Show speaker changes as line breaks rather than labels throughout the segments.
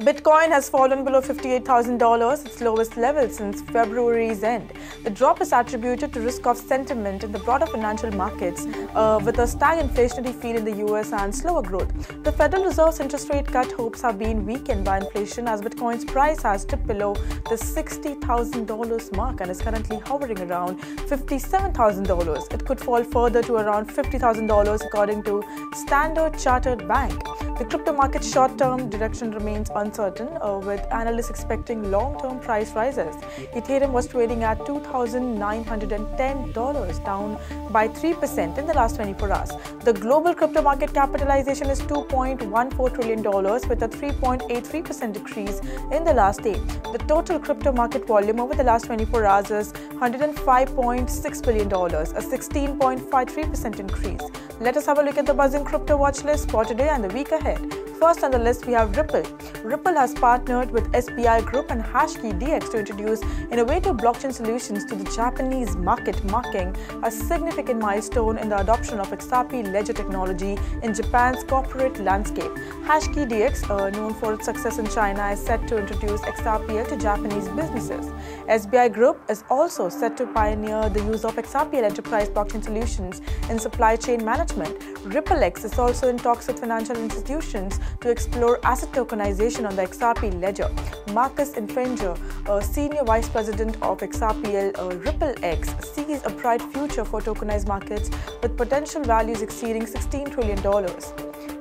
Bitcoin has fallen below $58,000, its lowest level since February's end. The drop is attributed to risk-off sentiment in the broader financial markets, uh, with a stagflationary feel in the US and slower growth. The Federal Reserve's interest rate cut hopes have been weakened by inflation as Bitcoin's price has dipped below the $60,000 mark and is currently hovering around $57,000. It could fall further to around $50,000 according to Standard Chartered Bank. The crypto market's short-term direction remains uncertain uh, with analysts expecting long-term price rises. Ethereum was trading at $2,910, down by 3% in the last 24 hours. The global crypto market capitalization is $2.14 trillion, with a 3.83% decrease in the last day. The total crypto market volume over the last 24 hours is $105.6 billion, a 16.53% increase. Let us have a look at the buzzing crypto watch list for today and the week ahead. First on the list, we have Ripple. Ripple has partnered with SBI Group and Hashkey DX to introduce innovative blockchain solutions to the Japanese market, marking a significant milestone in the adoption of XRP ledger technology in Japan's corporate landscape. Hashkey DX, uh, known for its success in China, is set to introduce XRPL to Japanese businesses. SBI Group is also set to pioneer the use of XRPL enterprise blockchain solutions in supply chain management. RippleX is also in talks with financial institutions to explore asset tokenization on the XRP ledger. Markus Infanger, a senior vice president of XRPL uh, RippleX, sees a bright future for tokenized markets with potential values exceeding $16 trillion.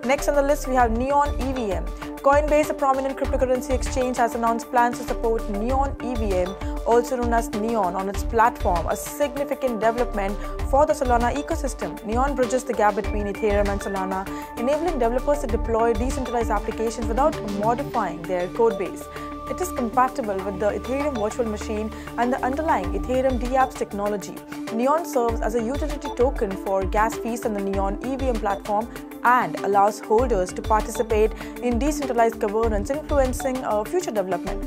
Next on the list, we have Neon EVM. Coinbase, a prominent cryptocurrency exchange, has announced plans to support Neon EVM, also known as Neon, on its platform, a significant development for the Solana ecosystem. Neon bridges the gap between Ethereum and Solana, enabling developers to deploy decentralized applications without modifying their codebase. It is compatible with the Ethereum virtual machine and the underlying Ethereum dApps technology. Neon serves as a utility token for gas fees on the Neon EVM platform and allows holders to participate in decentralized governance influencing uh, future development.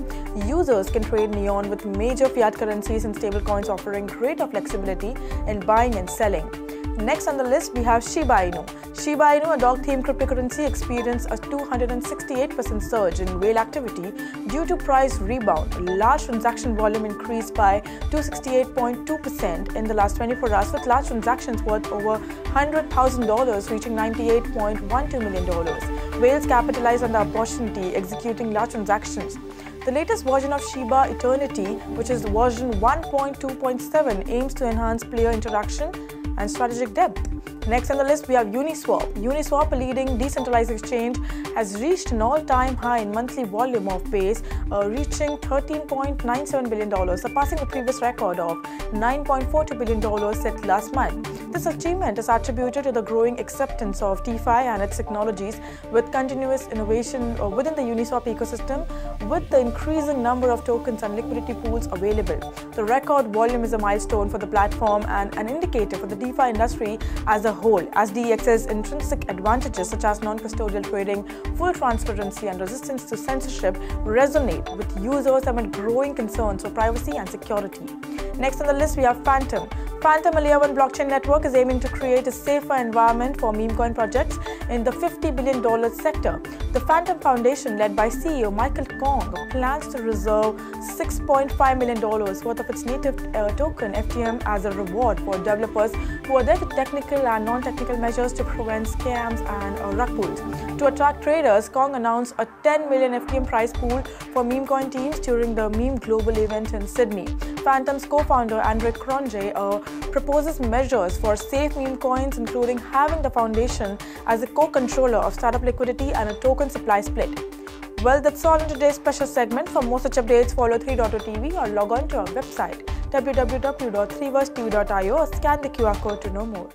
Users can trade Neon with major fiat currencies and stablecoins offering greater flexibility in buying and selling. Next on the list, we have Shiba Inu. Shiba Inu, a dog-themed cryptocurrency, experienced a 268% surge in whale activity due to price rebound. Large transaction volume increased by 268.2% in the last 24 hours, with large transactions worth over $100,000 reaching $98.12 million. Whales capitalized on the opportunity, executing large transactions. The latest version of Shiba Eternity, which is version 1.2.7, aims to enhance player interaction and strategic depth. Next on the list, we have Uniswap. Uniswap, a leading decentralized exchange, has reached an all-time high in monthly volume of base, uh, reaching $13.97 billion, surpassing the previous record of $9.42 billion set last month. This achievement is attributed to the growing acceptance of DeFi and its technologies, with continuous innovation uh, within the Uniswap ecosystem, with the increasing number of tokens and liquidity pools available. The record volume is a milestone for the platform and an indicator for the DeFi industry as a whole, as DEX's intrinsic advantages such as non-custodial trading, full transparency and resistance to censorship resonate with users amid growing concerns for privacy and security. Next on the list, we have Fantom. Fantom, layer 1 blockchain network, is aiming to create a safer environment for meme coin projects in the $50 billion sector. The Fantom Foundation, led by CEO Michael Kong, plans to reserve $6.5 million worth of its native uh, token FTM as a reward for developers who are there to technical and non-technical measures to prevent scams and uh, rug pulls. To attract traders, Kong announced a 10 million FTM prize pool for meme coin teams during the Meme Global event in Sydney. Fantom's co-founder Andre Cronje uh, proposes measures for safe meme coins, including having the foundation as a co-controller of startup liquidity and a token supply split. Well, that's all in today's special segment. For more such updates, follow 3.0TV or log on to our website www.3versetv.io or scan the QR code to know more.